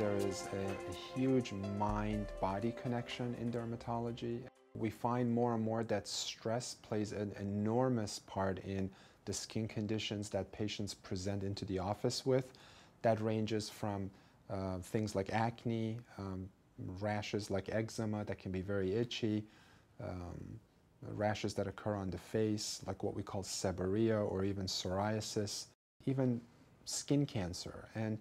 there is a, a huge mind-body connection in dermatology. We find more and more that stress plays an enormous part in the skin conditions that patients present into the office with. That ranges from uh, things like acne, um, rashes like eczema that can be very itchy, um, rashes that occur on the face, like what we call seborrhea or even psoriasis, even skin cancer. And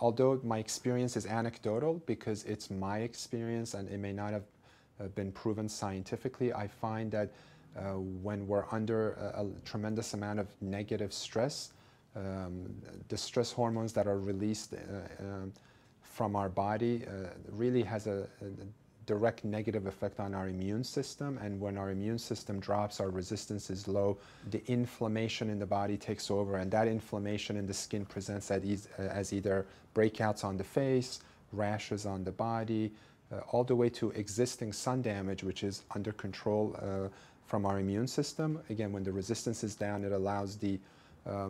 although my experience is anecdotal because it's my experience and it may not have been proven scientifically, I find that uh, when we're under a, a, tremendous amount of negative stress, um, the stress hormones that are released uh, um, from our body uh, really has a, a, direct negative effect on our immune system. And when our immune system drops, our resistance is low, the inflammation in the body takes over. And that inflammation in the skin presents as, as either breakouts on the face, rashes on the body, uh, all the way to existing sun damage, which is under control uh, from our immune system. Again, when the resistance is down, it allows the um, uh,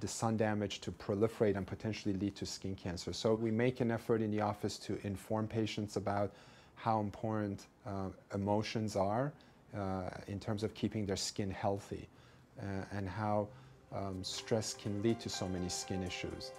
the sun damage to proliferate and potentially lead to skin cancer. So we make an effort in the office to inform patients about how important uh, emotions are uh, in terms of keeping their skin healthy uh, and how um, stress can lead to so many skin issues.